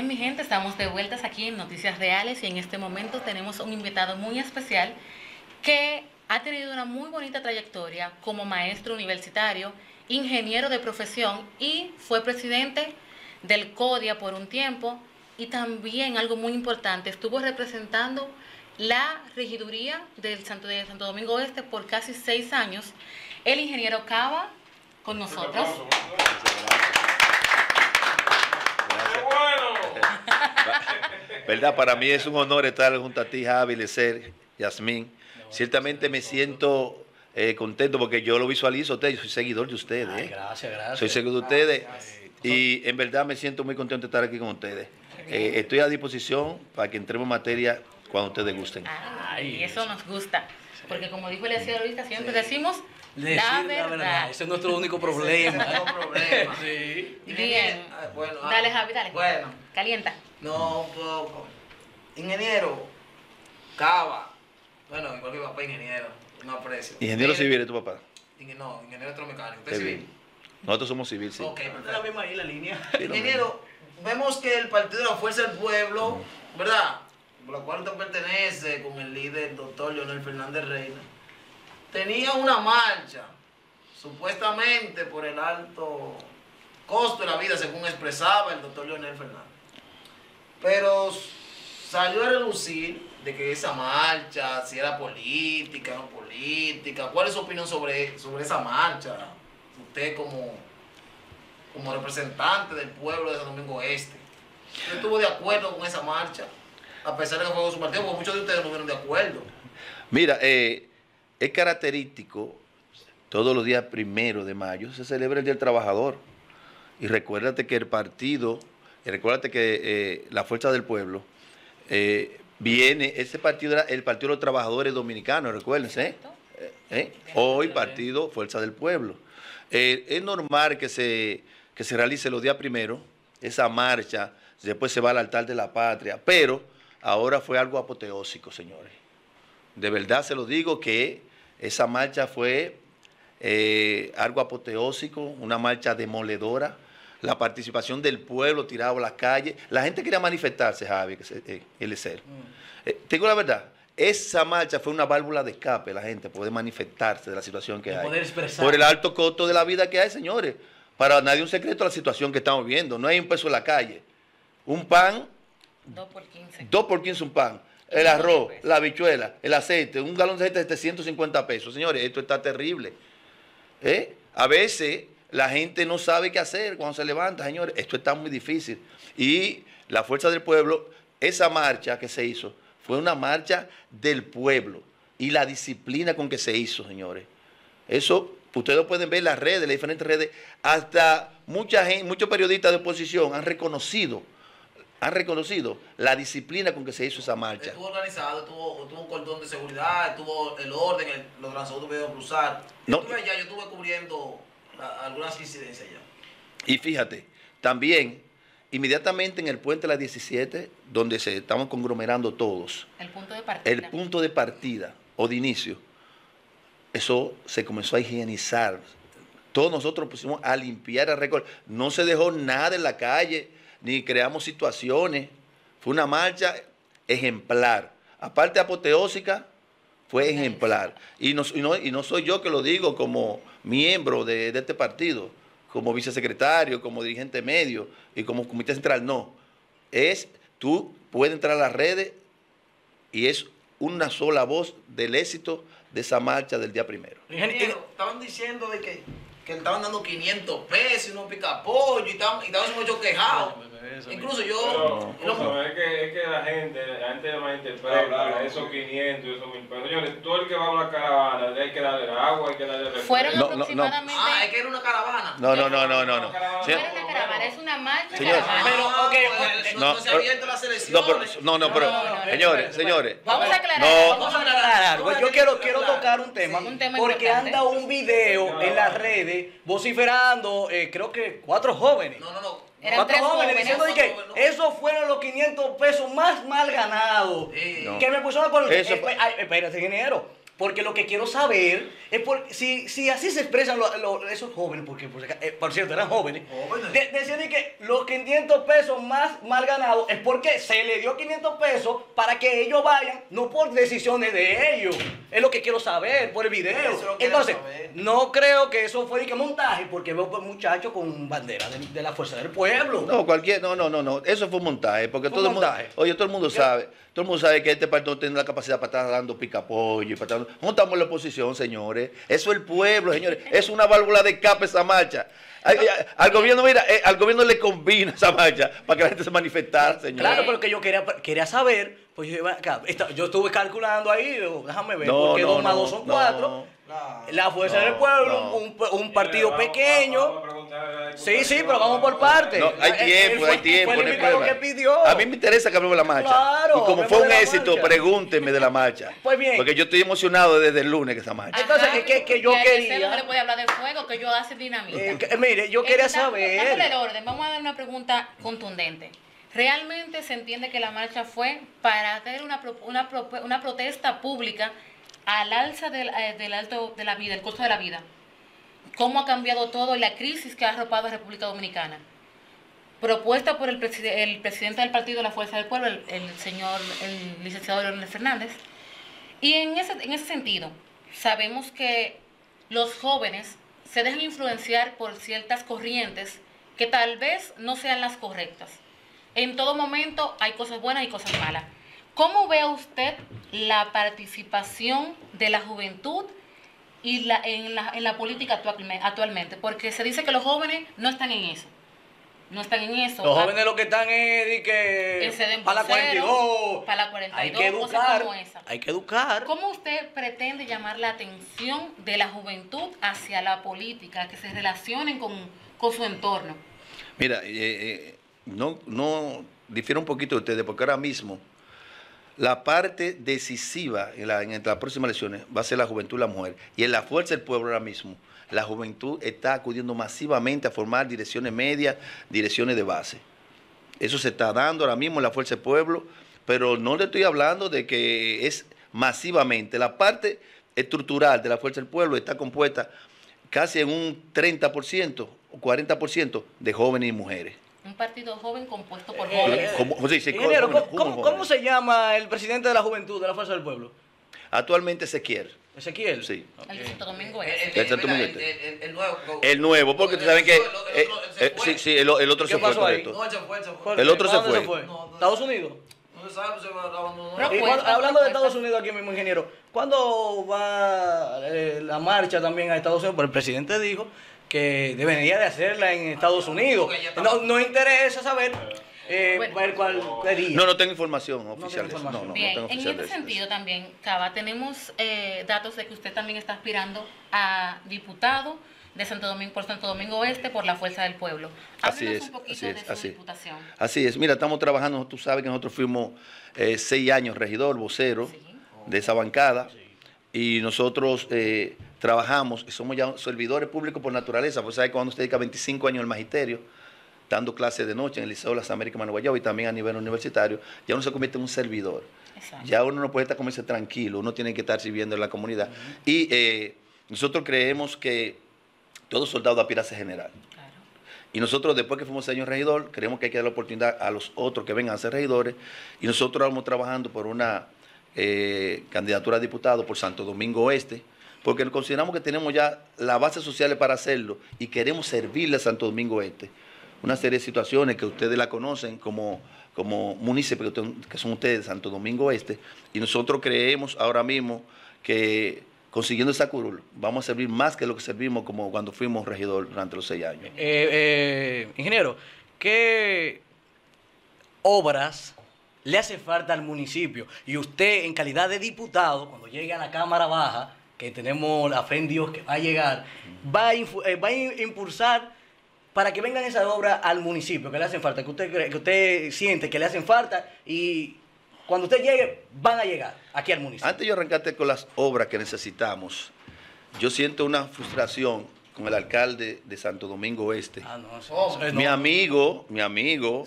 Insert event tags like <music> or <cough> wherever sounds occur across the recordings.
Bien, mi gente, estamos de vueltas aquí en Noticias Reales y en este momento tenemos un invitado muy especial que ha tenido una muy bonita trayectoria como maestro universitario, ingeniero de profesión y fue presidente del CODIA por un tiempo y también algo muy importante, estuvo representando la regiduría del Santo de Santo Domingo Oeste por casi seis años. El ingeniero Cava con nosotros. ¿Verdad? Para mí es un honor estar junto a ti, Javi, Lecer, Yasmín. Ciertamente me siento eh, contento porque yo lo visualizo a ustedes, yo soy seguidor de ustedes. Ay, ¿eh? gracias, gracias. Soy seguidor de ustedes y en verdad me siento muy contento de estar aquí con ustedes. Eh, estoy a disposición para que entremos en materia cuando ustedes gusten. Ay, eso nos gusta, porque como dijo el ahorita, siempre decimos Decir la verdad. Ese es nuestro único problema. Ese es nuestro problema. <laughs> sí. Bien. Ah, Bueno, ah, Dale, Javi, dale. Bueno, Calienta. No un poco. Ingeniero, Cava. Bueno, igual que mi papá, ingeniero. Un aprecio. Ingeniero civil, ¿es tu papá? ingen- No, ingeniero electromecánico. ¿Usted civil? Nosotros somos civil, sí. Ok, la misma ahí la línea. Ingeniero, vemos que el Partido de la Fuerza del Pueblo, ¿verdad? Por la cual usted pertenece con el líder, doctor Leonel Fernández Reina, tenía una marcha, supuestamente por el alto costo de la vida, según expresaba el doctor Leonel Fernández. Pero salió a relucir de que esa marcha, si era política, no política, ¿cuál es su opinión sobre, sobre esa marcha? Usted como como representante del pueblo de San Domingo Este. ¿Usted estuvo de acuerdo con esa marcha? A pesar de que fue su partido, porque muchos de ustedes no vieron de acuerdo. Mira, eh, es característico, todos los días primero de mayo se celebra el Día del Trabajador. Y recuérdate que el partido, y recuérdate que eh, la Fuerza del Pueblo, eh, viene, ese partido era el Partido de los Trabajadores Dominicanos, recuérdense. ¿eh? Hoy Partido Fuerza del Pueblo. Es normal que se, que se realice los días primero, esa marcha, después se va al altar de la patria, pero ahora fue algo apoteósico, señores. De verdad se lo digo que esa marcha fue algo apoteósico, una marcha demoledora. La participación del pueblo tirado a la calle. La gente quería manifestarse, Javi, que se- eh, Eliezer. Eh, te digo la verdad, esa marcha fue una válvula de escape, la gente poder manifestarse de la situación que De hay. poder expresar. Por el alto costo de la vida que hay, señores. Para nadie un secreto la situación que estamos viviendo. No hay un peso en la calle. Un pan 2 por 15. 2 por 15 un pan. El arroz, la habichuela, el aceite, un galón de aceite de 750 pesos. Señores, esto está terrible. ¿Eh? A veces la gente no sabe qué hacer cuando se levanta, señores. Esto está muy difícil. Y la fuerza del pueblo, esa marcha que se hizo, fue una marcha del pueblo. Y la disciplina con que se hizo, señores. Eso, ustedes pueden ver en las redes, las diferentes redes. Hasta mucha gente, muchos periodistas de oposición han reconocido han reconocido la disciplina con que se hizo esa marcha. Estuvo organizado, tuvo, tuvo un cordón de seguridad, tuvo el orden, el- los transportes pudieron cruzar. Yo No. estuve allá, yo estuve cubriendo algunas incidencias allá. Y fíjate, también, inmediatamente en el puente de la 17, donde se estamos conglomerando todos, El punto de partida. el punto de partida o de inicio, eso se comenzó a higienizar. Todos nosotros pusimos a limpiar el récord. No se dejó nada en la calle, ni creamos situaciones. Fue una marcha ejemplar. Aparte apoteósica, fue ejemplar. Y no, y no- y no soy yo que lo digo como miembro de, de este partido, como vicesecretario, como dirigente medio y como comité central. No. Es, tú puedes entrar a las redes y es una sola voz del éxito de esa marcha del día primero. Ingeniero, estaban diciendo de que, que le estaban dando 500 pesos y unos picapollo y estaban, y estaban muchos quejados. Incluso yo... Pero, lo- escúchame, es, que, es que la gente, la gente malinterpreta esos 500 y esos 1000 pesos. Señores, todo el que va a una caravana, hay que darle agua, hay que darle. Fueron No, no, no. aproximadamente. ah, es que era una caravana. No, no, no, no, no. no. No era una caravana, es una marcha Señor, caravana. pero- Ah, ok, pues, no, no, no se ha pero- abierto las No, elecciones. pero, no, no, pero, No, no, no, señores, señores. Vamos a aclarar. No. Vamos a aclarar algo. Yo quiero, quiero tocar un tema, Sí. Un tema porque importante. anda un video en las redes vociferando, eh, creo que cuatro jóvenes. No, no, no. Eran Cuatro tres jóvenes jóvenes. diciendo que esos fueron los 500 pesos más mal ganados. Sí. No. Que me pusieron por Eso eh, ay, espérate, ingeniero. Porque lo que quiero saber es por, si, si así se expresan lo- lo- esos jóvenes, porque por, eh, por cierto eran jóvenes, Jóvenes. de- decían de que los 500 pesos más mal ganados es porque se le dio 500 pesos para que ellos vayan, no por decisiones de ellos. Es lo que quiero saber por el video. Eso Entonces, no creo que eso fue de que montaje, porque veo pues, muchachos con bandera de, de la fuerza del pueblo. No, cualquier, no, no, no, no, eso fue un montaje, porque Fue todo el mundo, montaje. oye, todo el mundo sabe, todo el mundo sabe que este partido tiene la capacidad para estar dando picapollo y para estar, en la oposición, señores, eso es el pueblo, señores, es una válvula de escape esa marcha. Al, al gobierno, mira, eh, al gobierno le convina esa marcha para que la gente se manifestara, señores. Claro, pero que yo quería, quería saber, pues yo, iba acá, esta- yo estuve calculando ahí, déjame ver, No, porque no, dos más no, dos son cuatro. La fuerza No, del pueblo, no. un, un partido Vamos- pequeño. vamos Sí, sí, pero vamos por partes. Hay tiempo, fue- hay tiempo. Fue no el hay problema. que pidió. A mí me interesa que hablemos de la marcha. Claro, y como fue un éxito, marcha. pregúnteme de la marcha. <laughs> Pues bien. Porque yo estoy emocionado desde el lunes que esa marcha. Entonces, Ajá, es que- que yo ese quería- le puede hablar de fuego, que ellos hacen dinamita. Eh, que- mire, yo quería el saber. orden, vamos a dar una pregunta contundente. ¿Realmente se entiende que la marcha fue para hacer una, pro- una, pro- una protesta pública al alza del, eh, del alto de la vida, el costo de la vida? ¿Cómo ha cambiado todo y la crisis que ha arropado a República Dominicana? Propuesta por el, preside- el presidente del Partido de la Fuerza del Pueblo, el, señor, el licenciado Leonel Fernández. Y en ese, en ese sentido, sabemos que los jóvenes se dejan influenciar por ciertas corrientes que tal vez no sean las correctas. En todo momento hay cosas buenas y cosas malas. ¿Cómo ve usted la participación de la juventud y la, en, la, en la política actualme- actualmente? Porque se dice que los jóvenes no están en eso. No están en eso. Los Ah, jóvenes lo que están es de que para la por cero, 42. para la 42, Hay que cosas educar. como esa. Hay que educar. ¿Cómo usted pretende llamar la atención de la juventud hacia la política, que se relacionen con, con su entorno? Mira, eh, eh, no, no difiere un poquito de ustedes, porque ahora mismo la parte decisiva en, la, las próximas elecciones va a ser la juventud y la mujer. Y en la fuerza del pueblo ahora mismo, la juventud está acudiendo masivamente a formar direcciones medias, direcciones de base. Eso se está dando ahora mismo en la fuerza del pueblo, pero no le estoy hablando de que es masivamente. La parte estructural de la fuerza del pueblo está compuesta casi en un 30% o 40% de jóvenes y mujeres. Un partido joven compuesto por Eh, jóvenes. ¿Cómo- sí, sí, Ingeniero, ¿cómo, cómo- jóvenes? cómo se llama el presidente de la juventud de la Fuerza del Pueblo? Actualmente se quiere. Ezequiel. Sí. El de Santo Domingo El, es. El Santo Domingo el- el- el- el nuevo. El nuevo, porque tú sabes que... El el eh, se eh, fue. sí, sí, el, el otro ¿Qué se fue, correcto. No, se fue, se fue. ¿Por El otro se ¿Para dónde fue. No. ¿Estados Unidos? Se se Y cuando- hablando de. Estados Unidos aquí mismo, ingeniero, ¿cuándo va eh, la marcha también a Estados Unidos? Porque el presidente dijo que debería de hacerla en Estados Unidos. No, no interesa saber eh, Bueno. ver cuál sería. No, no tengo información oficial. No, información. no, no Bien, tengo en este eso. sentido también, Cava, tenemos eh, datos de que usted también está aspirando a diputado de Santo Domingo por Santo Domingo Oeste por la Fuerza del Pueblo. Así Háblenos es, un poquito así de es, su así. diputación. Así es, mira, estamos trabajando, tú sabes que nosotros fuimos eh, seis años regidor, vocero Sí. de esa bancada y nosotros eh, trabajamos, y somos ya servidores públicos por naturaleza, pues sabes cuando usted dedica 25 años al magisterio, dando clases de noche en el Liceo de las Américas de Guayabo y también a nivel universitario, ya uno se convierte en un servidor. Exacto. Ya uno no puede estar comerse tranquilo, uno tiene que estar sirviendo en la comunidad. Y eh, nosotros creemos que todo soldado aspira a ser general. Claro. Y nosotros, después que fuimos años regidor, creemos que hay que dar la oportunidad a los otros que vengan a ser regidores. Y nosotros vamos trabajando por una eh, candidatura a diputado por Santo Domingo Oeste, porque consideramos que tenemos ya la base social para hacerlo y queremos servirle a Santo Domingo Oeste. Una serie de situaciones que ustedes la conocen como, como municipios que son ustedes de Santo Domingo Oeste. Y nosotros creemos ahora mismo que consiguiendo esa curul vamos a servir más que lo que servimos como cuando fuimos regidor durante los seis años. Eh, eh, ingeniero, ¿qué obras le hace falta al municipio? Y usted, en calidad de diputado, cuando llegue a la Cámara Baja, que tenemos la fe en Dios que va a llegar, va a, eh, va a impulsar para que vengan esas obras al municipio que le hacen falta, que usted, que usted siente que le hacen falta y cuando usted llegue, van a llegar aquí al municipio. Antes yo arrancarte con las obras que necesitamos, yo siento una frustración con el alcalde de Santo Domingo Este. Ah, no, eso, Oh, eso es mi no- amigo, mi amigo,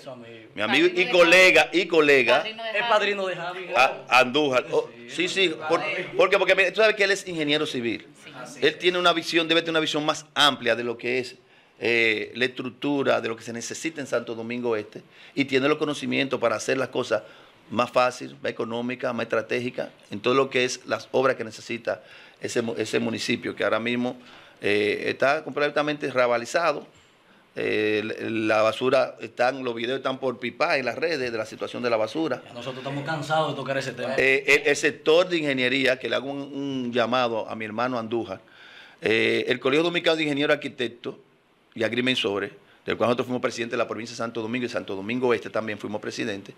mi amigo Padrino y colega, y colega, Padrino de Es Javi. padrino de Javi. a- Andújar. Oh, sí, sí, por- porque, porque tú sabes que él es ingeniero civil. Sí. Así Él tiene una visión, debe tener una visión más amplia de lo que es eh, la estructura, de lo que se necesita en Santo Domingo Este, y tiene los conocimientos para hacer las cosas más fácil, más económica, más estratégica, en todo lo que es las obras que necesita ese, ese municipio, que ahora mismo eh, está completamente rabalizado. Eh, la basura, están, los videos están por pipa en las redes de la situación de la basura. Ya Nosotros estamos cansados de tocar ese tema. Eh, el, el sector de ingeniería, que le hago un, un llamado a mi hermano Andújar, el Colegio Dominicano de Ingenieros Arquitectos y Agrimensores, del cual nosotros fuimos presidentes de la provincia de Santo Domingo y Santo Domingo Este también fuimos presidentes,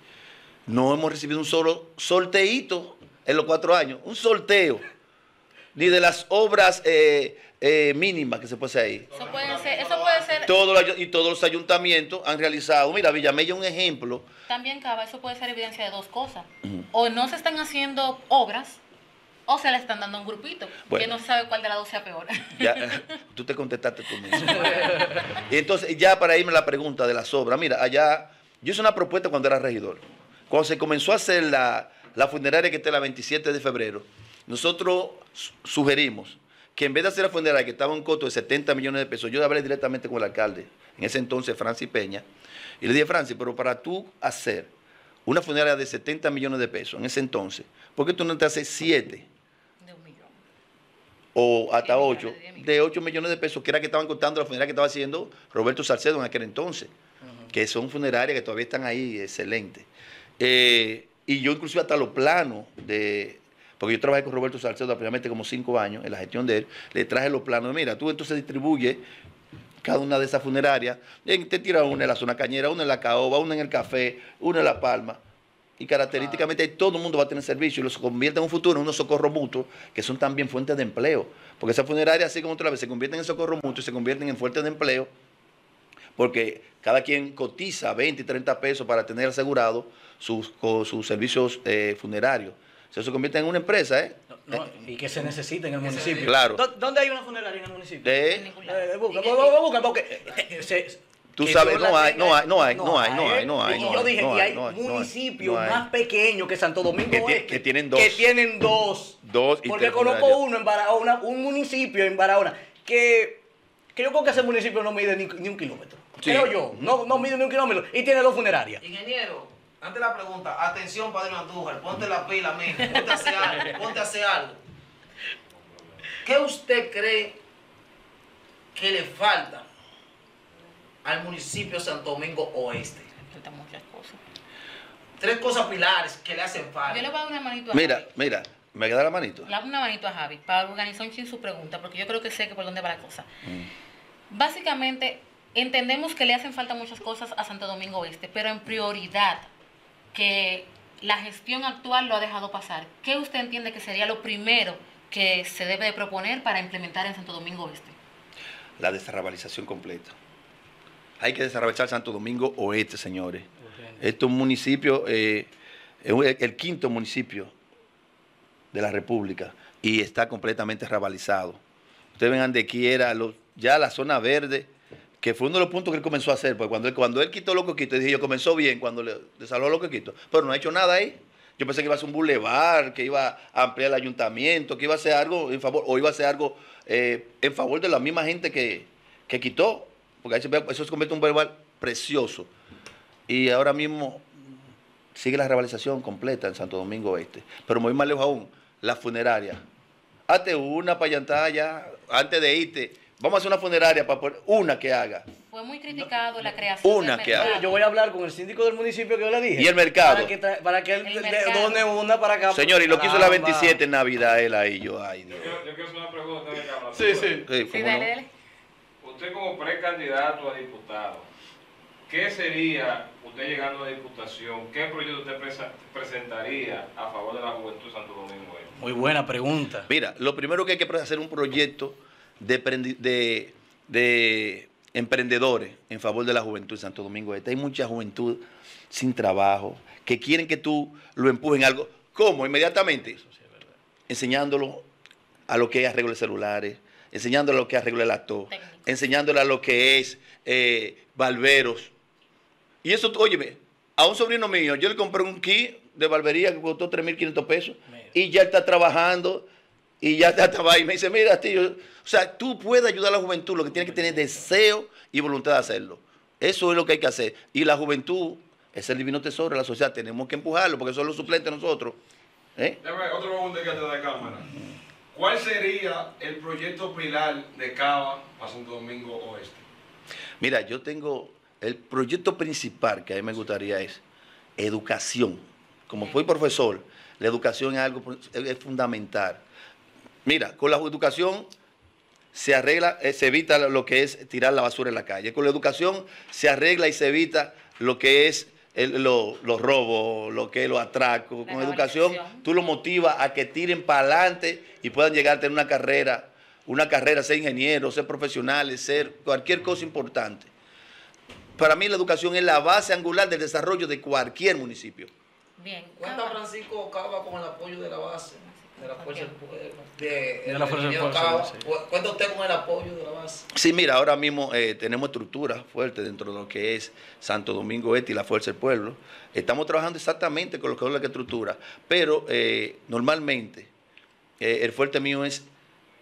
no hemos recibido un solo sorteíto en los cuatro años, un sorteo, ni de las obras eh, mínimas que se puede hacer ahí. Eso puede ser, eso puede ser, Todos los ay- y todos los ayuntamientos han realizado, mira, Villamella es un ejemplo, también Cava, eso puede ser evidencia de dos cosas. O no se están haciendo obras, o se le están dando a un grupito, que Bueno. no se sabe cuál de las dos sea peor. <laughs> Ya, tú te contestaste tú mismo. Y entonces, ya para irme a la pregunta de las obras, mira, allá, yo hice una propuesta cuando era regidor. Cuando se comenzó a hacer la, la funeraria que está la 27 de febrero, nosotros su- sugerimos que en vez de hacer la funeraria que estaba en un costo de 70 millones de pesos, yo hablé directamente con el alcalde, en ese entonces Francis Peña, y le dije, Francis, pero para tú hacer una funeraria de 70 millones de pesos en ese entonces, ¿por qué tú no te haces 7? De un millón. o hasta 10 8, millones, 10 millones. de 8 millones de pesos, que era que estaban contando la funeraria que estaba haciendo Roberto Salcedo en aquel entonces, que son funerarias que todavía están ahí, excelentes. Eh, y yo inclusive hasta los planos de, porque yo trabajé con Roberto Salcedo aproximadamente como 5 años en la gestión de él, le traje los planos, mira, tú entonces distribuyes cada una de esas funerarias, te tira una en la zona cañera, una en la caoba, una en el café, una en la palma. Y característicamente ahí todo el mundo va a tener servicio y los convierte en un futuro en unos socorros mutuos que son también fuentes de empleo. Porque esas funerarias, así como otra vez, se convierten en socorros mutuos y se convierten en fuentes de empleo porque cada quien cotiza 20 y 30 pesos para tener asegurado sus servicios eh, funerarios. Eso se convierte en una empresa, ¿eh? No, y que se necesita en el municipio. Claro. ¿Dó- ¿Dónde hay una funeraria en el municipio? De-. Eh, busca, busca, busca, porque eh, se- Tú sabes, no hay, no hay, no hay, no hay, no hay, no hay, Y no yo hay, dije, no y hay, hay no hay, no hay, municipios no hay. más pequeños que Santo Domingo Oeste, que tienen dos. Que tienen dos. Dos y Porque tres conozco uno en Barahona, un municipio en Barahona, que, que yo creo que ese municipio no mide ni, ni un kilómetro. Sí. Creo yo, no, no mide ni un kilómetro. Y tiene dos funerarias. Ingeniero, antes de la pregunta, atención, padrino Andújar, ponte la pila, mijo, ponte a hacer algo, ponte a hacer algo. ¿Qué usted cree que le falta al municipio Santo Domingo Oeste? Faltan muchas cosas. Tres cosas pilares que le hacen Yo le falta. voy a dar una manito a Mira, Javi. mira, me queda la manito. Le hago una manito a Javi para organizar un chin su pregunta, porque yo creo que sé que por dónde va la cosa. Mm. Básicamente, entendemos que le hacen falta muchas cosas a Santo Domingo Oeste, pero en prioridad, que la gestión actual lo ha dejado pasar. ¿Qué usted entiende que sería lo primero que se debe de proponer para implementar en Santo Domingo Oeste? La desarrabalización completa. Hay que desarrabalizar Santo Domingo Oeste, señores. Este es un municipio, eh, es el quinto municipio de la República y está completamente rabalizado. Ustedes ven donde quiera, los- ya la zona verde, que fue uno de los puntos que él comenzó a hacer, porque cuando él, cuando él quitó los coquitos, dije yo, comenzó bien cuando le desalojó los coquitos, pero no ha hecho nada ahí. Yo pensé que iba a ser un bulevar, que iba a ampliar el ayuntamiento, que iba a hacer algo en favor, o iba a hacer algo eh, en favor de la misma gente que, que quitó, porque eso se convierte en un bulevar precioso. Y ahora mismo sigue la revalización completa en Santo Domingo Oeste. Pero muy más lejos aún, la funeraria. Hazte una allá, ya, antes de irte. Vamos a hacer una funeraria para poner una que haga. Fue muy criticado la creación Una del que haga. yo voy a hablar con el síndico del municipio que yo le dije. ¿Y el mercado? Para que, para que él le done una para acá. Señor, y lo que hizo la Caramba. 27 en Navidad, él ahí, yo, ay Dios. Yo quiero, yo quiero hacer una pregunta de cámara. Sí, sí. Sí, Sí, ¿cómo dale, no? dale. Usted como precandidato a diputado, ¿qué sería usted llegando a diputación? ¿Qué proyecto usted presa- presentaría a favor de la juventud de Santo Domingo? Muy buena pregunta. Mira, lo primero que hay que hacer es un proyecto de, de, de emprendedores en favor de la juventud de Santo Domingo Este. Hay mucha juventud sin trabajo que quieren que tú lo empujen en algo. ¿Cómo? Inmediatamente. Enseñándolo a lo que es arreglo de celulares, enseñándole lo que es arreglo actor, Técnico. enseñándole lo que es eh, barberos. Y eso, óyeme, a un sobrino mío, yo le compré un kit de barbería que costó 3.500 pesos Mira. y ya está trabajando y ya estaba ahí. Me dice, mira, tío, o sea, tú puedes ayudar a la juventud, lo que tiene que tener deseo y voluntad de hacerlo. Eso es lo que hay que hacer. Y la juventud es el divino tesoro de la sociedad. Tenemos que empujarlo porque son los suplentes nosotros. ¿Eh? Otra pregunta que te da cámara. ¿Cuál sería el proyecto pilar de Cava para Santo Domingo Oeste? Mira, yo tengo el proyecto principal que a mí me gustaría es educación. Como fui profesor, la educación es algo es fundamental. Mira, con la educación se arregla, eh, se evita lo que es tirar la basura en la calle. Con la educación se arregla y se evita lo que es el- lo- los robos, lo que es los atracos. La Con educación tú lo motivas a que tiren para adelante y puedan llegar a tener una carrera, una carrera, ser ingenieros, ser profesionales, ser cualquier cosa importante. Para mí la educación es la base angular del desarrollo de cualquier municipio. Bien. Cuenta. Francisco Cava con el apoyo de la base, de la Fuerza del Pueblo, de, De la Fuerza del ingeniero Pueblo, Cava. sí. Cuenta usted con el apoyo de la base. Sí, mira, ahora mismo eh, tenemos estructuras fuertes dentro de lo que es Santo Domingo Este y la Fuerza del Pueblo. Estamos trabajando exactamente con lo que es la estructura, pero eh, normalmente eh, el fuerte mío es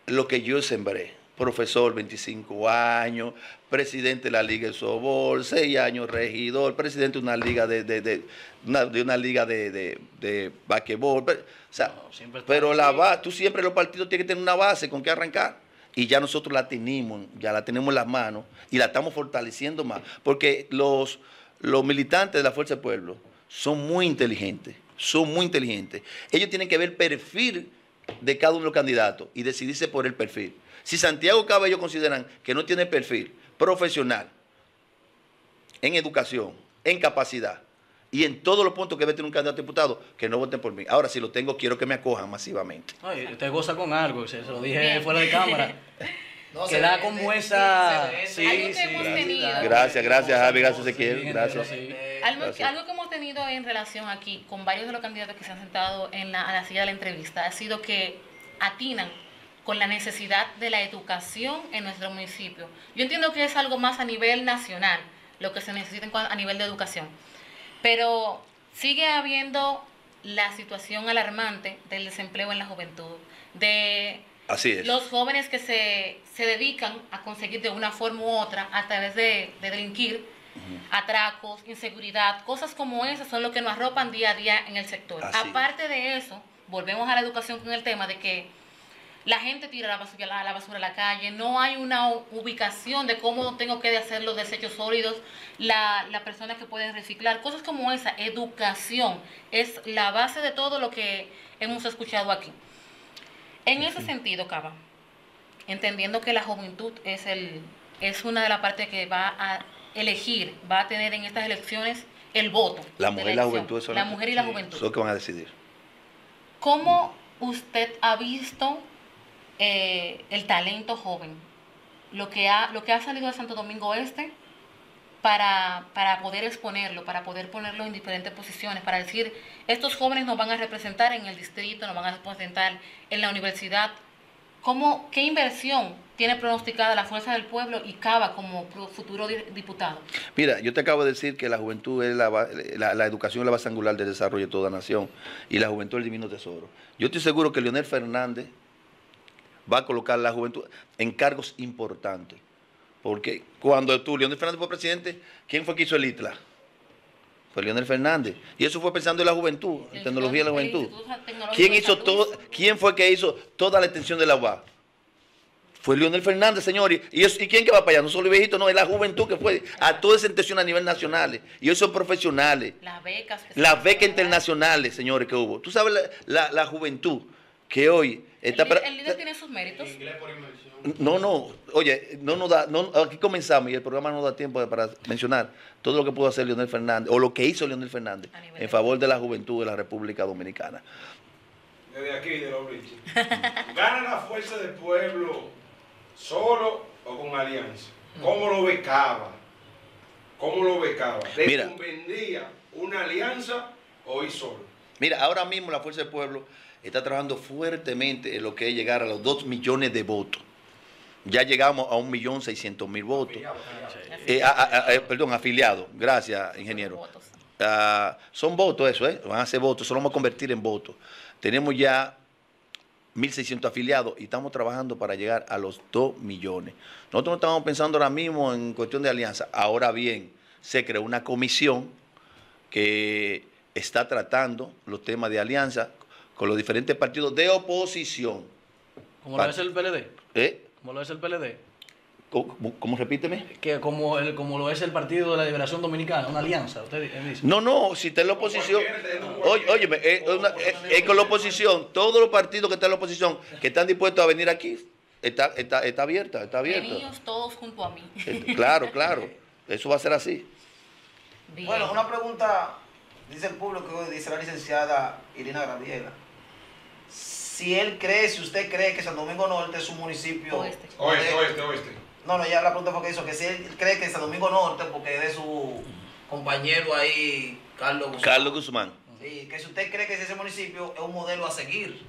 lo que yo sembré. Profesor, 25 años, presidente de la Liga de Sobol, 6 años regidor, presidente de una liga de, de, de- una, de una liga de, de, de basquetbol. Pero, o sea, No, pero la base, tú siempre los partidos tienen que tener una base con que arrancar. Y ya nosotros la tenemos, ya la tenemos en las manos y la estamos fortaleciendo más. Porque los, los militantes de la Fuerza del Pueblo son muy inteligentes, son muy inteligentes. Ellos tienen que ver el perfil de cada uno de los candidatos y decidirse por el perfil. Si Santiago Cava ellos consideran que no tiene perfil profesional, en educación, en capacidad y en todos los puntos que debe tener un candidato a diputado, que no voten por mí. Ahora, si lo tengo, quiero que me acojan masivamente. Ay, usted goza con algo, se, lo dije Bien. fuera de cámara. <laughs> No, que se da como sí, esa... Sí, Algo que sí, hemos sí, tenido. sí. Gracias, gracias, Javi, gracias, Ezequiel, gracias. Algo, Gracias. algo que hemos tenido en relación aquí con varios de los candidatos que se han sentado en la, a la silla de la entrevista ha sido que atinan con la necesidad de la educación en nuestro municipio. Yo entiendo que es algo más a nivel nacional, lo que se necesita a nivel de educación, pero sigue habiendo la situación alarmante del desempleo en la juventud, de Así es. los jóvenes que se, se dedican a conseguir de una forma u otra a través de, de delinquir, atracos, inseguridad, cosas como esas son lo que nos arropan día a día en el sector. Así es. Aparte de eso, volvemos a la educación con el tema de que la gente tira la basura, la, la basura a la calle, no hay una ubicación de cómo tengo que hacer los desechos sólidos, la, la persona que pueden reciclar, cosas como esa, educación es la base de todo lo que hemos escuchado aquí. En ese sentido, Cava, entendiendo que la juventud es, el, es una de las partes que va a elegir, va a tener en estas elecciones el voto. La mujer y la juventud son La mujer y la juventud. Eso que van a decidir. ¿Cómo usted ha visto eh, el talento joven? Lo que, ha, lo que ha salido de Santo Domingo Este para, para poder exponerlo, para poder ponerlo en diferentes posiciones, para decir, estos jóvenes nos van a representar en el distrito, nos van a representar en la universidad. ¿Cómo, ¿Qué inversión tiene pronosticada la Fuerza del Pueblo y Cava como futuro di- diputado? Mira, yo te acabo de decir que la juventud es la, la educación es la base angular del desarrollo de toda nación y la juventud es el divino tesoro. Yo estoy seguro que Leonel Fernández va a colocar a la juventud en cargos importantes. Porque cuando tú, Leonel Fernández fue presidente, ¿quién fue que hizo el ITLA? Fue Leonel Fernández. Y eso fue pensando en la juventud, en El tecnología de la juventud. ¿Quién hizo todo? ¿Quién fue que hizo toda la extensión de la UAS? Fue Leonel Fernández, señores. ¿Y, es- ¿Y quién que va para allá? No solo el viejito, no, es la juventud que fue a toda esa intención a nivel nacional. Y ellos son profesionales. Las becas. Las becas internacionales, señores, que hubo. Tú sabes la, la- la juventud que hoy El, está... líder- pra- el líder tiene sus méritos. no, no, oye, no nos da, no, aquí comenzamos y el programa no da tiempo de- para mencionar todo lo que pudo hacer Leonel Fernández o lo que hizo Leonel Fernández en favor de la juventud de la República Dominicana. Desde aquí, de los Briches. ¿Gana la fuerza del pueblo solo o con alianza? ¿Cómo lo becaba? ¿Cómo lo becaba? ¿Le Mira. convendría una alianza o ir solo? Mira, ahora mismo la Fuerza del Pueblo está trabajando fuertemente en lo que es llegar a los 2 millones de votos. Ya llegamos a 1.600.000 votos. Eh, a- a- a- eh, perdón, afiliados. Gracias, ingeniero. Votos. Ah, son votos eso, ¿eh? Van a ser votos, eso lo vamos a convertir en votos. Tenemos ya 1.600 afiliados y estamos trabajando para llegar a los 2 millones. Nosotros no estamos pensando ahora mismo en cuestión de alianza. Ahora bien, se creó una comisión que está tratando los temas de alianza con los diferentes partidos de oposición. Como lo es el PLD. ¿Eh? Como lo es el PLD. ¿Cómo, cómo- cómo? repíteme? Que como, el, como lo es el Partido de la Liberación Dominicana, una alianza, usted dice. No, no, si está en la oposición. Oye, óyeme, eh, una- eh, eh, con la oposición, todos los partidos que están en la oposición, que están dispuestos a venir aquí, está, está, está abierta, está abierta. Ellos todos junto a mí. Eh, Claro, claro. Eso va a ser así. Bien. Bueno, una pregunta, dice el público, dice la licenciada Irina Graviela. Si él cree, si usted cree que San Domingo Norte es un municipio... Oeste. Oeste, de- oeste, oeste. No, no, ya la pregunta fue que hizo, que si él cree que San Domingo Norte, porque es de su compañero ahí, Carlos Guzmán. Carlos Guzmán. Sí, que si usted cree que ese municipio es un modelo a seguir.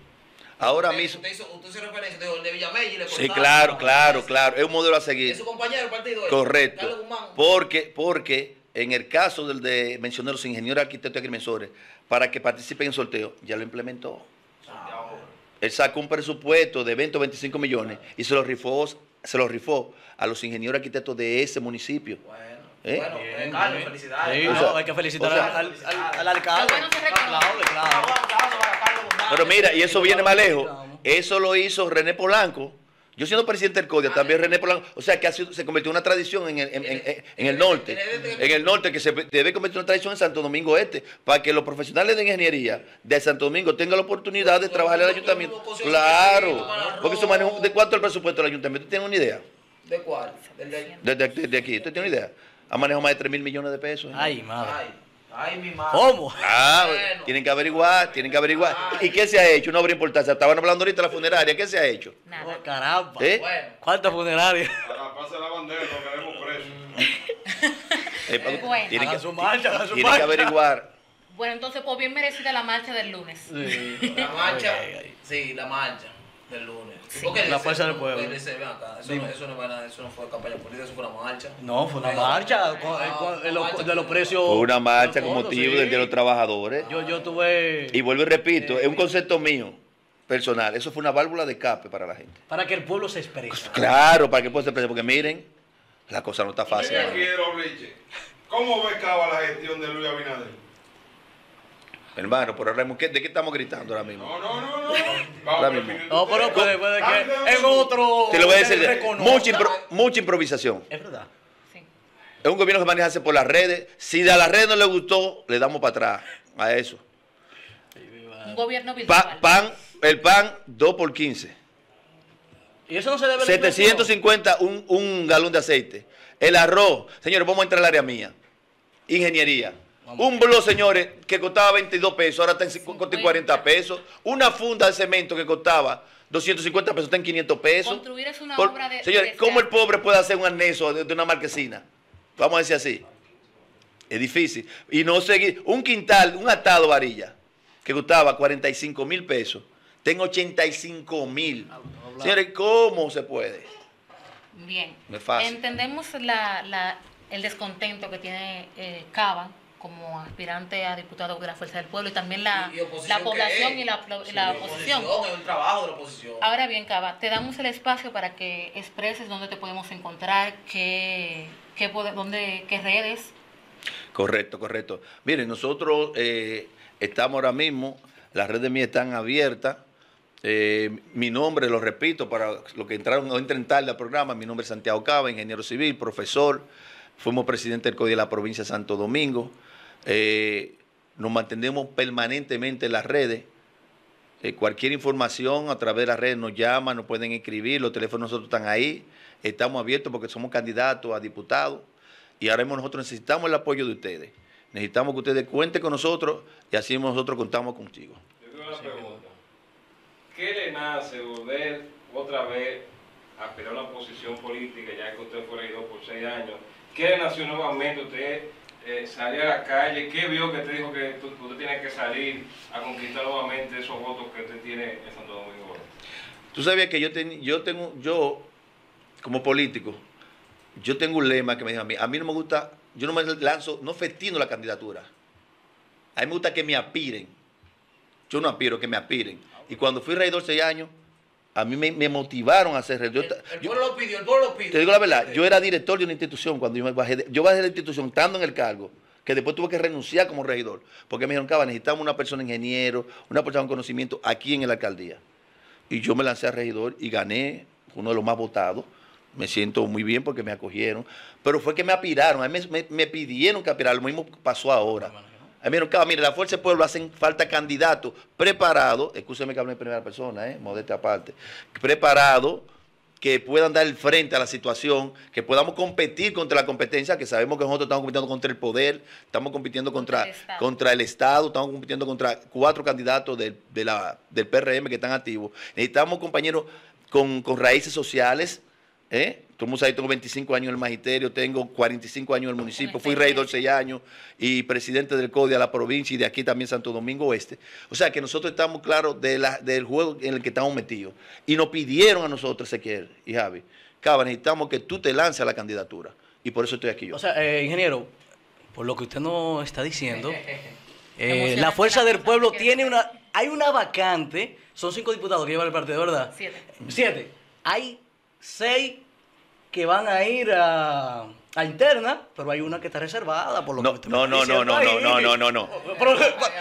Ahora Usted- mismo. Usted hizo, usted hizo referencia, dijo, el de Villamella y le Sí, claro, claro, claro. Es un modelo a Es seguir. su compañero del partido. ese, Correcto. Carlos Guzmán. Porque, porque en el caso del de mencioné los ingenieros, arquitectos y agrimensores, para que participen en el sorteo, ya lo implementó. Él sacó un presupuesto de 20 o 25 millones y se lo rifó, se lo rifó a los ingenieros arquitectos de ese municipio. Bueno, ¿Eh? bueno, Bien, Carlos, bien. felicidades. Sí, O no, sea, hay que felicitar o sea, al, al- al- al alcalde. Claro, claro. Pero mira, y eso viene más lejos. Eso lo hizo René Polanco. Yo siendo presidente del CODIA, también René Polanco. O sea, que ha sido- se convirtió en una tradición en el, en, en- en el norte. En el norte, que se debe convertir en una tradición en Santo Domingo Este, para que los profesionales de ingeniería de Santo Domingo tengan la oportunidad de trabajar en el ayuntamiento. Claro. Porque eso maneja, ¿de cuánto es el presupuesto del ayuntamiento? ¿Usted tiene una idea? ¿De cuál? De aquí, ¿usted tiene una idea? Ha manejado más de 3 mil millones de pesos. ¿eh? Ay, madre. Ay, mi madre. ¿Cómo? Ah, Bueno. tienen que averiguar, tienen que averiguar. Ay. ¿Y qué se ha hecho? Una obra importante. Estaban hablando ahorita de la funeraria. ¿Qué se ha hecho? Nada. Oh, caramba. ¿Eh? Bueno. ¿Cuántas funerarias? Ahora pasa la bandera, lo queremos preso. <laughs> Eh, pa- Bueno. tienen que, su marcha, su tienen que marcha. averiguar. Bueno, entonces, pues bien merecida la marcha del lunes. Sí. La marcha, Ay, ay, ay. sí, la marcha del lunes. Sí. ¿Por qué La fuerza del pueblo. por qué dice, ven acá, Eso, no, eso, no, fue nada, eso no fue campaña política, eso fue una marcha. No, fue una Ay, marcha con- ah, eh, con- de, una los, marcha. de los precios. Fue una marcha con motivo sí. del de los trabajadores. Yo, yo tuve. Y vuelvo y repito, es un concepto mío, personal. Eso fue una válvula de escape para la gente. Para que el pueblo se exprese. Claro, para que pueda ser preso. Porque miren, la cosa no está fácil. ¿Cómo ve Cava la gestión de Luis Abinader? Hermano, por ahora, ¿qué- ¿de qué estamos gritando ahora mismo? No, no, no, no. Ahora mismo. No, pero puede, puede que en otro. Te lo voy a decir, mucha, impro- mucha improvisación. Es verdad. Sí. Es un gobierno que maneja por las redes. Si a las redes no le gustó, le damos para atrás a eso. Un gobierno Pa- virtual. pan, el pan, 2 por 15. Y eso no se debe a la inflación. 750 un, un galón de aceite. El arroz, señores, vamos a entrar al área mía. Ingeniería. Un blog, señores, que costaba 22 pesos, ahora está en cincu- cuesta en 40 pesos. Una funda de cemento que costaba 250 pesos, está en 500 pesos. Construir es una Por- obra de- Señores, de ¿cómo el pobre puede hacer un anexo de, de una marquesina? Vamos a decir así. Es difícil. Y no seguir. Un quintal, un atado varilla, que costaba 45 mil pesos, tengo 85 mil. Señores, ¿cómo se puede? Bien. No es fácil. Entendemos la, la- el descontento que tiene eh, Cava como aspirante a diputado de la Fuerza del Pueblo y también la, Y- y oposición la población y la, la- Sí, la la oposición. Es un trabajo de la oposición. Ahora bien, Cava, te damos el espacio para que expreses dónde te podemos encontrar, qué, qué, dónde, qué redes. Correcto, correcto. Miren, nosotros eh, estamos ahora mismo, las redes mías están abiertas. Eh, mi nombre, lo repito, para los que entraron o entren tarde al programa, mi nombre es Santiago Cava, ingeniero civil, profesor. Fuimos presidente del CODI de la provincia de Santo Domingo. Eh, nos mantenemos permanentemente en las redes. Eh, cualquier información a través de las redes nos llaman, nos pueden escribir, los teléfonos nosotros están ahí. Estamos abiertos porque somos candidatos a diputados y ahora mismo nosotros necesitamos el apoyo de ustedes. Necesitamos que ustedes cuenten con nosotros y así nosotros contamos contigo. Yo tengo una pregunta. ¿Qué le nace volver otra vez a aspirar a una política, ya que usted fue regidor por seis años? ¿Qué le nació nuevamente usted eh, salir a la calle? ¿Qué vio que te dijo que tú- usted tiene que salir a conquistar nuevamente esos votos que usted tiene en Santo Domingo? Tú sabías que yo, ten- yo tengo, yo como político, yo tengo un lema que me dice a mí, a mí no me gusta, yo no me lanzo, no festino la candidatura. A mí me gusta que me aspiren. Yo no aspiro, que me aspiren. Y cuando fui regidor seis años, a mí me, me motivaron a ser regidor. El, Yo- el yo- pueblo lo pidió, el pueblo lo pidió. te digo la verdad, yo era director de una institución cuando yo me bajé de, yo bajé de la institución estando en el cargo, que después tuve que renunciar como regidor, porque me dijeron, Cava, necesitamos una persona ingeniero, una persona con conocimiento aquí en la alcaldía. Y yo me lancé a regidor y gané, uno de los más votados. Me siento muy bien porque me acogieron. Pero fue que me aspiraron, a mí me, me- me pidieron que aspirara, lo mismo pasó ahora. A mí Cava, mire, la Fuerza del Pueblo hacen falta candidatos preparados, escúcheme que hable en primera persona, eh, modesta aparte, preparados que puedan dar el frente a la situación, que podamos competir contra la competencia, que sabemos que nosotros estamos compitiendo contra el poder, estamos compitiendo contra, Contra el Estado. contra el Estado, estamos compitiendo contra cuatro candidatos del, de la- del PRM que están activos. Necesitamos compañeros con, con raíces sociales. ¿Eh? Todo el mundo sabe, tengo 25 años en el magisterio, tengo 45 años en el municipio, fui regidor 6 años y presidente del CODI a la provincia y de aquí también Santo Domingo Oeste. O sea que nosotros estamos claros de la- del juego en el que estamos metidos. Y nos pidieron a nosotros, Ezequiel y Javi, Cava, necesitamos que tú te lances a la candidatura. Y por eso estoy aquí yo. O sea, eh, ingeniero, por lo que usted nos está diciendo, <laughs> eh, la fuerza del pueblo tiene una, hay una vacante, son cinco diputados que llevan el partido, ¿verdad? Siete. Siete. Hay seis que van a ir a, a interna, pero hay una que está reservada por lo No, que no, no, no, no, no, no, no, no. Pero-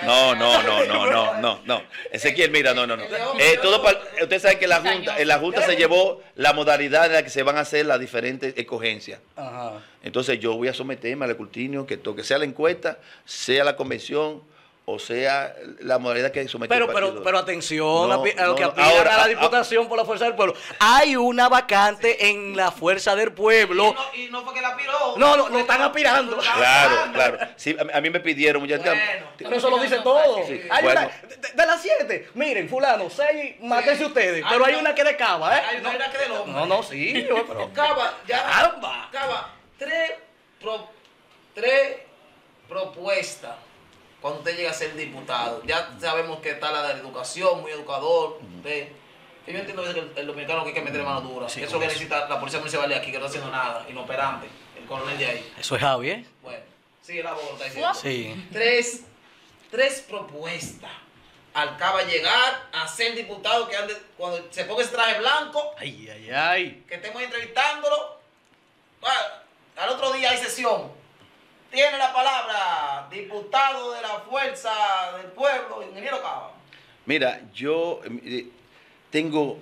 No, no, no, no, no, no, no. Ezequiel, mira, no, no, no. Eh, todo pa- usted sabe que la Junta, en la Junta se llevó la modalidad en la que se van a hacer las diferentes escogencias. Ajá. Entonces yo voy a someterme al escrutinio, que toque sea la encuesta, sea la convención o sea la modalidad que somete Pero, el pero, partido. pero atención No, a, no, que no. aspiran Ahora, a la ah, diputación por la fuerza del pueblo. Hay una vacante en la fuerza del Y pueblo. no, y no fue que la aspiró. No, no, no están aspirando. Claro, claro. Sí, a, a mí me pidieron muchas Bueno. Pero eso lo dice todo. Sí, Hay bueno. una, de, de las siete, miren, fulano, seis, mátense ustedes. Hay Pero hay una- que de cava, ¿eh? Hay una, que hombre. No, no, sí, pero. Cava, ya. Caramba. Cava, tres, pro- tres propuestas cuando usted llega a ser diputado. Ya sabemos que está la de la educación, muy educador. usted. Que Yo entiendo que el, el dominicano que hay que meter mano dura. Sí, eso que eso. necesita la policía municipal de aquí, que no está haciendo nada, inoperante. El coronel de ahí. Eso es Javi, ¿eh? Bueno, sigue la diciendo. Sí. Tres, tres propuestas. Al Cava llegar a ser diputado, que ande, cuando se ponga ese traje blanco, Ay, ay, ay. que estemos entrevistándolo. Al otro día hay sesión. Tiene la palabra diputado de la Fuerza del Pueblo, ingeniero Cava. Mira, yo eh, tengo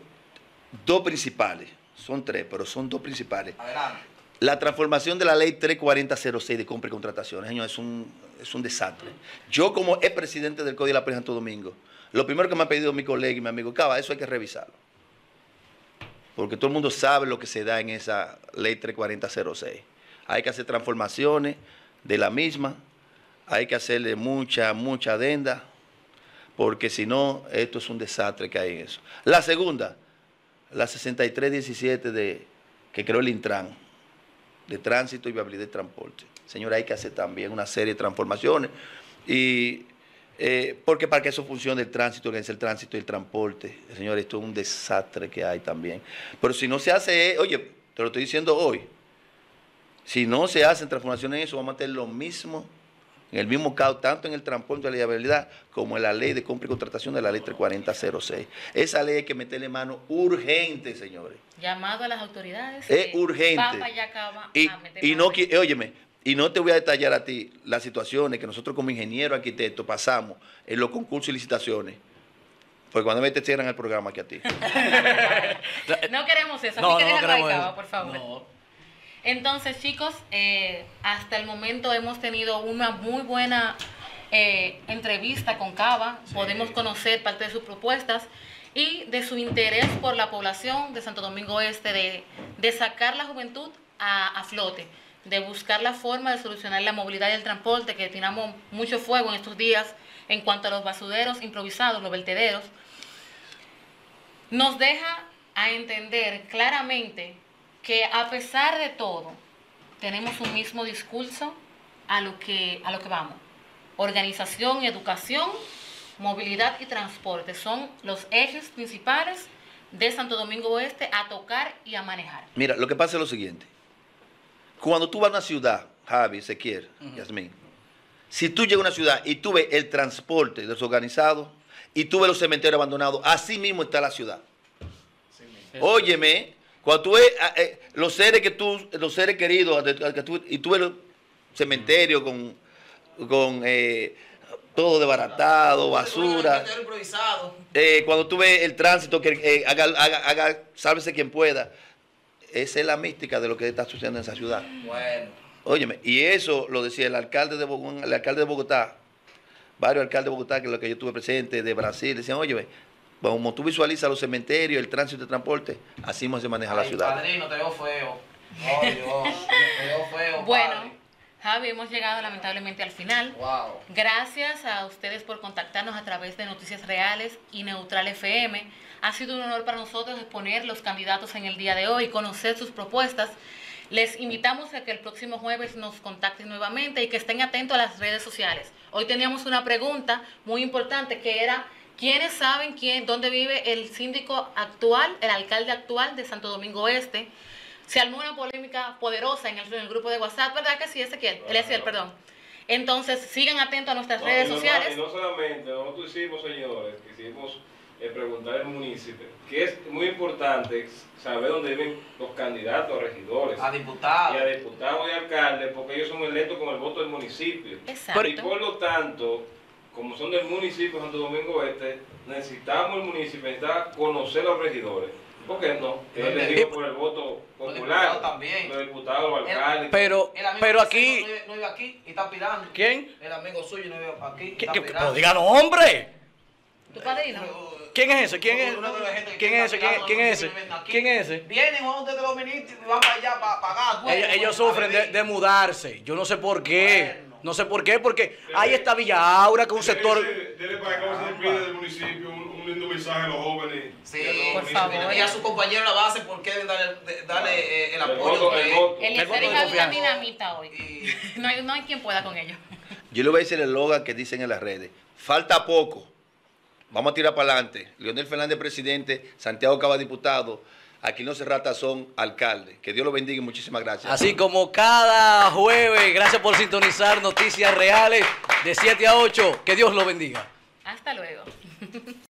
dos principales, son tres, pero son dos principales. Adelante. La transformación de la ley 34006 de compra y contrataciones, señor, es un, es un desastre. Yo como ex presidente del Código de la Prensa Santo Domingo, lo primero que me ha pedido mi colega y mi amigo Cava, eso hay que revisarlo. Porque todo el mundo sabe lo que se da en esa ley 34006. Hay que hacer transformaciones de la misma, hay que hacerle mucha, mucha adenda, porque si no, esto es un desastre que hay en eso. La segunda, la 6317 de, que creó el Intran, de tránsito y viabilidad de transporte. Señora, hay que hacer también una serie de transformaciones. Y eh, porque para que eso funcione el tránsito, es el tránsito y el transporte, señor, esto es un desastre que hay también. Pero si no se hace, oye, te lo estoy diciendo hoy, si no se hacen transformaciones en eso, vamos a tener lo mismo, en el mismo caos, tanto en el transporte y la viabilidad, como en la ley de compra y contratación de la ley 34006. Esa ley hay que meterle mano urgente, señores. Llamado a las autoridades. Es que urgente. Papa ya acaba Y, a y mano. no, óyeme, y no te voy a detallar a ti las situaciones que nosotros como ingeniero arquitecto pasamos en los concursos y licitaciones. Pues cuando me te cierran el programa aquí a ti. <laughs> <laughs> No queremos eso. No, no, que no queremos eso. por favor. No. Entonces, chicos, eh, hasta el momento hemos tenido una muy buena eh, entrevista con Cava. Podemos conocer parte de sus propuestas y de su interés por la población de Santo Domingo Este, de, de sacar la juventud a, a flote, de buscar la forma de solucionar la movilidad y el transporte, que tenemos mucho fuego en estos días en cuanto a los basureros improvisados, los vertederos nos deja a entender claramente que a pesar de todo, tenemos un mismo discurso a lo que, a lo que vamos. Organización y educación, movilidad y transporte son los ejes principales de Santo Domingo Oeste a tocar y a manejar. Mira, lo que pasa es lo siguiente. Cuando tú vas a una ciudad, Javi, Ezequiel, Yasmín, si tú llegas a una ciudad y tú ves el transporte desorganizado y tú ves los cementerios abandonados, así mismo está la ciudad. Óyeme, cuando tú ves ah, eh, los seres que tú, los seres queridos, de- que tú- y tú ves los cementerios con, con eh, todo desbaratado, basura. Cementerio improvisado. Eh, cuando tú ves el tránsito, que eh, haga, haga, haga- sálvese quien pueda. Esa es la mística de lo que está sucediendo en esa ciudad. Bueno. Óyeme, y eso lo decía el alcalde de Bogotá, el alcalde de Bogotá, varios alcaldes de Bogotá, que es lo que yo tuve presente, de Brasil, decían, óyeme, como tú visualizas los cementerios, el tránsito de transporte, así mismo se maneja la ciudad. Padrino, te veo feo. Oh, Dios. te veo feo. Bueno, padre. Javi, hemos llegado lamentablemente al final. Wow. Gracias a ustedes por contactarnos a través de Noticias Reales y Neutral FM. Ha sido un honor para nosotros exponer los candidatos en el día de hoy, conocer sus propuestas. Les invitamos a que el próximo jueves nos contacten nuevamente y que estén atentos a las redes sociales. Hoy teníamos una pregunta muy importante que era, ¿quiénes saben quién, dónde vive el síndico actual, el alcalde actual de Santo Domingo Este? Se armó una polémica poderosa en el, en el grupo de WhatsApp, ¿verdad que sí, Ezequiel? El Ezequiel, perdón. Entonces, sigan atentos a nuestras No, redes y no- sociales. Y no solamente, nosotros hicimos, señores, quisimos eh, preguntar al municipio, que es muy importante saber dónde viven los candidatos a regidores A y diputado. a diputados y alcaldes, porque ellos son electos con el voto del municipio. Exacto. Y por lo tanto, como son del municipio de Santo Domingo Este, necesitamos el municipio, necesita conocer a los regidores. ¿Por qué no? Que es Los elegido por el voto Los popular. diputados también. Los diputados, los alcaldes. Pero, El amigo pero aquí, no vive, no vive aquí y está pirando. ¿quién? El amigo suyo no vive aquí y ¿Qué- está pero digan hombre. ¿Tu padrino? ¿Quién es ese? ¿Quién es? ¿Quién es ese? ¿Quién, no es ese? ¿Quién es ese? Vienen uno de los ministros y van para allá para pagar. Ellos, sufren de mudarse. Yo no sé por qué. No sé por qué, porque ahí está Villa Aura, que es un sector. Dele para acá, se despide del municipio, un, un lindo mensaje a los jóvenes. Sí, y a los Por favor. Y a su compañero en la base, ¿por qué darle, de- darle eh, el El apoyo? el voto. El El voto de una dinamita hoy. Y- <laughs> No hay, no hay quien pueda con ello. <laughs> Yo le voy a decir el eslogan que dicen en las redes. Falta poco. Vamos a tirar para adelante. Leonel Fernández, presidente. Santiago Cava, diputado. Aquino Serrata son alcalde. Que Dios lo bendiga y muchísimas gracias. Así como cada jueves, gracias por sintonizar Noticias Reales de 7 a 8. Que Dios lo bendiga. Hasta luego. <laughs>